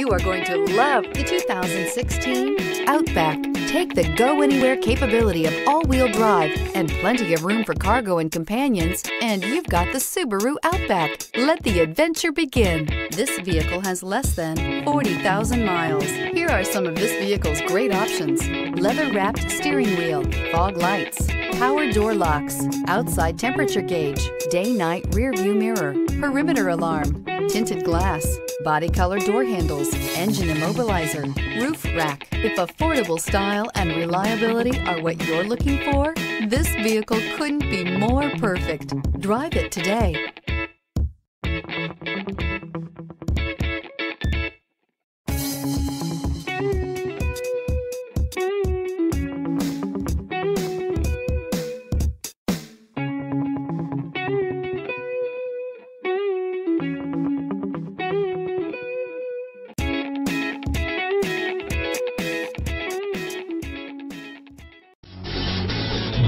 You are going to love the 2016 Outback. Take the go anywhere capability of all wheel drive and plenty of room for cargo and companions, and you've got the Subaru Outback. Let the adventure begin. This vehicle has less than 40,000 miles. Here are some of this vehicle's great options leather wrapped steering wheel, fog lights, power door locks, outside temperature gauge, day night rear view mirror, perimeter alarm tinted glass, body color door handles, engine immobilizer, roof rack. If affordable style and reliability are what you're looking for, this vehicle couldn't be more perfect. Drive it today.